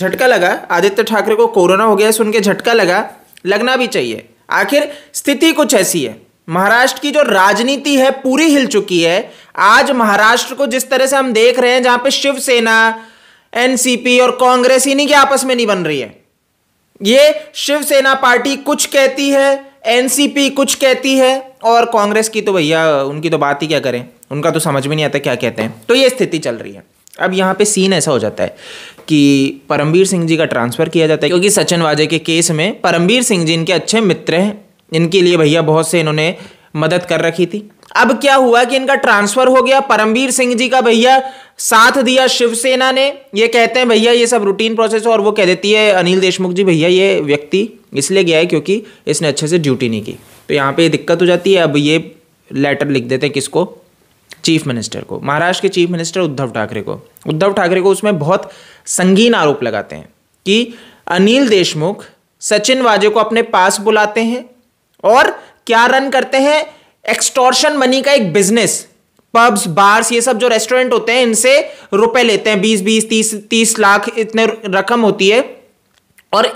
झटका लगा। आदित्य ठाकरे को कोरोना हो गया, सुन के झटका लगा। लगना भी चाहिए। आखिर स्थिति कुछ ऐसी है। महाराष्ट्र की जो राजनीति है, पूरी हिल चुकी है। आज महाराष्ट्र को जिस तरह से हम देख रहे हैं, जहाँ पे शिवसेना, एनसीपी और कांग्रेस इन्हीं के आपस में नहीं बन रही है। ये शिवसेना पार्टी कुछ कहती है, एनसीपी कुछ कहती है, और कांग्रेस की तो भैया, उनकी तो बात ही क्या करें? उनका तो समझ में नहीं आता क्या कहते हैं। तो ये स्थिति चल रही है। अब यहाँ पे सीन ऐसा हो जाता है। कि परमवीर सिंह जी का ट्रांसफ़र किया जाता है, क्योंकि सचिन वाजे के केस में परमवीर सिंह जी इनके अच्छे मित्र हैं, इनके लिए भैया बहुत से इन्होंने मदद कर रखी थी। अब क्या हुआ कि इनका ट्रांसफ़र हो गया परमवीर सिंह जी का भैया साथ दिया शिवसेना ने, ये कहते हैं भैया ये सब रूटीन प्रोसेस और वो कह देती है, अनिल देशमुख जी भैया ये व्यक्ति इसलिए गया है क्योंकि इसने अच्छे से ड्यूटी नहीं की। तो यहाँ पे ये दिक्कत हो जाती है, अब ये लेटर लिख देते हैं किसको? चीफ मिनिस्टर को, महाराष्ट्र के चीफ मिनिस्टर उद्धव ठाकरे को। उद्धव ठाकरे को उसमें बहुत संगीन आरोप लगाते हैं कि अनिल देशमुख सचिन वाजे को अपने पास बुलाते हैं और क्या रन करते हैं? एक्सटॉर्शन मनी का एक बिज़नेस पब्स बार्स ये सब जो रेस्टोरेंट होते हैं, इनसे रुपए लेते हैं। बीस बीस, तीस तीस लाख इतने रकम होती है और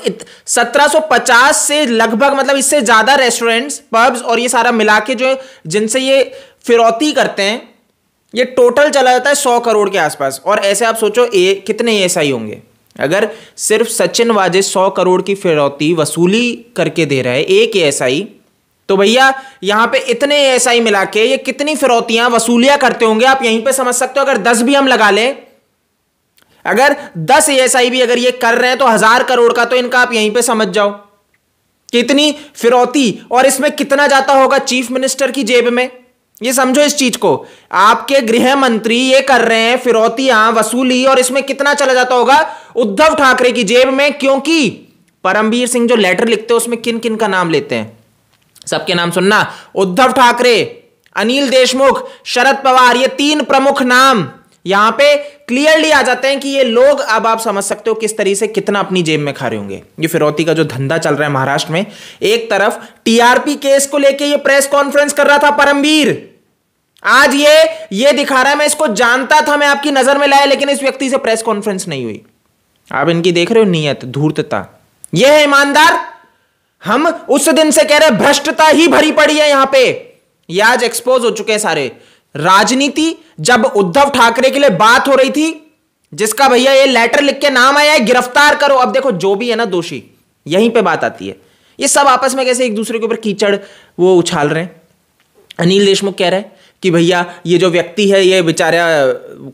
1750 से लगभग मतलब इससे ज़्यादा रेस्टोरेंट्स पब्स और ये सारा मिला के जो जिनसे ये फिरौती करते हैं ये टोटल चला जाता है सौ करोड़ के आसपास। और ऐसे आप सोचो, ए, कितने ऐसा ही होंगे? अगर सिर्फ़ सचिन वाजे सौ करोड़ की फिरौती वसूली करके दे रहा है, एक एस आई तो भैया, यहाँ पे इतने एस आई मिला के ये कितनी फिरौतियाँ वसूलियाँ करते होंगे, आप यहीं पे समझ सकते हो, अगर दस भी हम लगा लें। अगर दस एस आई भी अगर ये कर रहे हैं तो हज़ार करोड़ का तो इनका आप यहीं पे समझ जाओ। कितनी फिरौती, और इसमें कितना जाता होगा चीफ मिनिस्टर की जेब में? ये समझो इस चीज़ को। आपके गृह मंत्री ये कर रहे हैं, फिरौतियाँ, वसूली, और इसमें कितना चला जाता होगा? उद्धव ठाकरे की जेब में, क्योंकि परमवीर सिंह जो लेटर लिखते हैं, उसमें किन किन का नाम लेते हैं? सबके नाम सुनना। उद्धव ठाकरे, अनिल देशमुख, शरद पवार, ये तीन प्रमुख नाम यहाँ पे क्लियरली आ जाते हैं कि ये लोग अब आप समझ सकते हो किस तरीके से कितना अपनी जेब में खा रहे होंगे। ये फिरौती का जो धंधा चल रहा है महाराष्ट्र में, एक तरफ़ टीआरपी केस को लेके ये प्रेस कॉन्फ्रेंस कर रहा था परमवीर। आज ये ये दिखा रहा है, मैं इसको जानता था, मैं आपकी नज़र में लाया, लेकिन इस व्यक्ति से प्रेस कॉन्फ्रेंस नहीं हुई। आप इनकी देख रहे हो नियत, धूर्तता। यह है ईमानदार। हम उस दिन से कह रहे भ्रष्टता ही भरी पड़ी है यहाँ पे। ये आज एक्सपोज हो चुके हैं सारे। राजनीति, जब उद्धव ठाकरे के लिए बात हो रही थी, जिसका भैया ये लेटर लिख के नाम आया है, गिरफ़्तार करो। अब देखो, जो भी है ना, दोषी। यहीं पे बात आती है। ये सब आपस में कैसे एक दूसरे के ऊपर कीचड़ वो उछाल रहे हैं? अनिल देशमुख कह रहे हैं कि भैया ये जो व्यक्ति है, ये बेचारा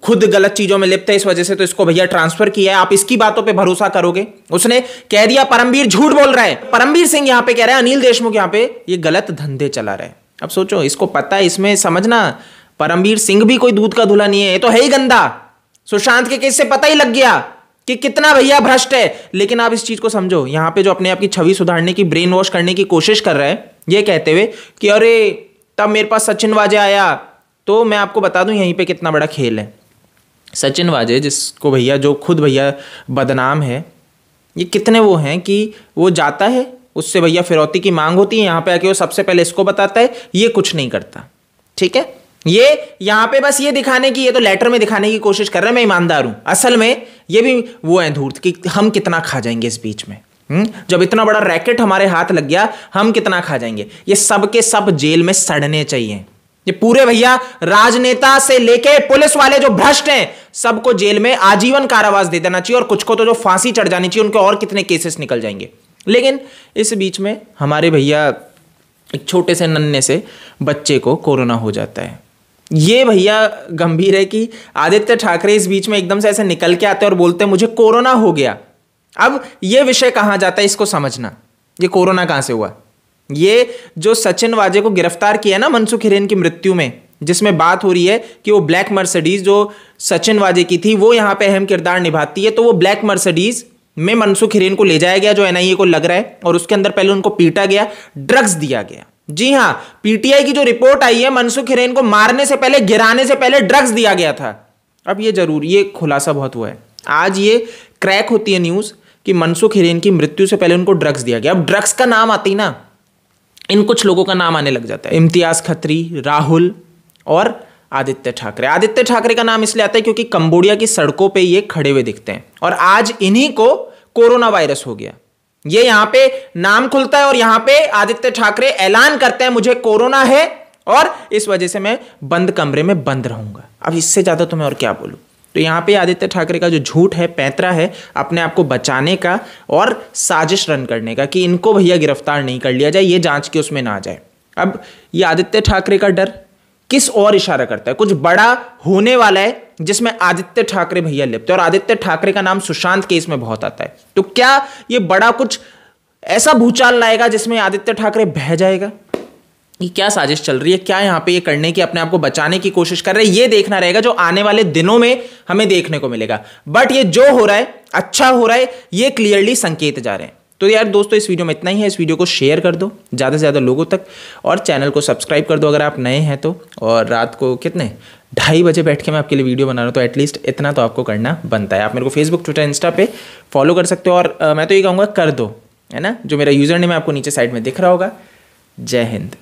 खुद गलत चीज़ों में लिप्त है, इस वजह से तो इसको भैया ट्रांसफ़र किया है। आप इसकी बातों पे भरोसा करोगे? उसने कह दिया, परमवीर झूठ बोल रहा है। परमवीर सिंह यहाँ पे कह रहे हैं, अनिल देशमुख यहाँ पे, ये गलत धंधे चला रहे हैं। अब सोचो, इसको पता है, इसमें समझना, परमवीर सिंह भी कोई दूध का धुला नहीं है, ये तो है ही गंदा। सुशांत के केस से पता ही लग गया कि कितना भैया भ्रष्ट है। लेकिन आप इस चीज़ को समझो, यहाँ पे जो अपने आप की छवि सुधारने की ब्रेन वॉश करने की कोशिश कर रहे हैं, ये कहते हुए कि अरे तब मेरे पास सचिन वाजे आया। तो मैं आपको बता दूँ, यहीं पे कितना बड़ा खेल है। सचिन वाजे, जिसको भैया, जो खुद भैया बदनाम है, ये कितने वो हैं कि वो जाता है, उससे भैया फिरौती की मांग होती है, यहाँ पे आके वो सबसे पहले इसको बताता है, ये कुछ नहीं करता। ठीक है? ये यहाँ पे बस ये दिखाने की, ये तो लेटर में दिखाने की कोशिश कर रहे हैं, मैं ईमानदार हूँ। असल में ये भी वो है धूर्त कि हम कितना खा जाएँगे इस बीच में। हम्म? जब इतना बड़ा रैकेट हमारे हाथ लग गया, हम कितना खा जाएँगे? ये सब के सब जेल में सड़ने चाहिए। ये पूरे भैया राजनेता से लेके पुलिस वाले जो भ्रष्ट हैं, सबको जेल में आजीवन कारावास दे देना चाहिए और कुछ को तो जो फांसी चढ़ जानी चाहिए, उनके और कितने केसेस निकल जाएँगे। लेकिन इस बीच में हमारे भैया एक छोटे से नन्हे से बच्चे को कोरोना हो जाता है। ये भैया गंभीर है कि आदित्य ठाकरे इस बीच में एकदम से ऐसे निकल के आते हैं और बोलते हैं, मुझे कोरोना हो गया। अब ये विषय कहाँ जाता है, इसको समझना। ये कोरोना कहाँ से हुआ? ये जो सचिन वाजे को गिरफ़्तार किया ना मनसुख हिरेन की मृत्यु में, जिसमें बात हो रही है कि वो ब्लैक मर्सडीज जो सचिन वाजे की थी, वो यहाँ पे अहम किरदार निभाती है तो वो ब्लैक मर्सडीज में मनसुख हिरेन को ले जाया गया, जो एनआईए को लग रहा है, और उसके अंदर पहले उनको पीटा गया, ड्रग्स दिया गया। जी हाँ पीटीआई की जो रिपोर्ट आई है, मनसुख हिरेन को मारने से पहले, गिराने से पहले ड्रग्स दिया गया था। अब ये ज़रूर, ये खुलासा बहुत हुआ है। आज ये क्रैक होती है न्यूज़ कि मनसुख हिरेन की मृत्यु से पहले उनको ड्रग्स दिया गया। अब ड्रग्स का नाम आती ना, इन कुछ लोगों का नाम आने लग जाता है। इम्तियाज़ खत्री, राहुल और आदित्य ठाकरे। आदित्य ठाकरे का नाम इसलिए आता है क्योंकि कंबोडिया की सड़कों पे ये खड़े हुए दिखते हैं। और आज इन्हीं को कोरोना वायरस हो गया। ये यहाँ पे नाम खुलता है और यहाँ पे आदित्य ठाकरे ऐलान करते हैं, मुझे कोरोना है और इस वजह से मैं बंद कमरे में बंद रहूँगा। अब इससे ज़्यादा तो मैं और क्या बोलूँ? तो यहाँ पे आदित्य ठाकरे का जो झूठ है, पैंतरा है, अपने आप को बचाने का और साजिश रन करने का कि इनको भैया गिरफ़्तार नहीं कर लिया जाए, ये जाँच के उसमें ना आ जाए। अब ये आदित्य ठाकरे का डर किस और इशारा करता है? कुछ बड़ा होने वाला है जिसमें आदित्य ठाकरे भैया लिप्त और आदित्य ठाकरे का नाम सुशांत केस में बहुत आता है। तो क्या ये बड़ा कुछ ऐसा भूचाल लाएगा जिसमें आदित्य ठाकरे बह जाएगा? ये क्या साजिश चल रही है, क्या यहाँ पे ये करने की, अपने आप को बचाने की कोशिश कर रहे हैं, ये देखना रहेगा जो आने वाले दिनों में हमें देखने को मिलेगा। बट ये जो हो रहा है अच्छा हो रहा है, ये क्लियरली संकेत जा रहे हैं। तो यार दोस्तों, इस वीडियो में इतना ही है। इस वीडियो को शेयर कर दो, ज़्यादा से ज़्यादा लोगों तक। और चैनल को सब्सक्राइब कर दो अगर आप नए हैं तो। और रात को कितने? ढाई बजे बैठ के मैं आपके लिए वीडियो बना रहा हूँ तो एटलीस्ट इतना तो आपको करना बनता है। आप मेरे को फेसबुक ट्विटर इंस्टा पे फॉलो कर सकते हो। और मैं तो ये कहूँगा कर दो, है ना? जो मेरा यूज़र नेम आपको नीचे साइड में दिख रहा होगा। जय हिंद।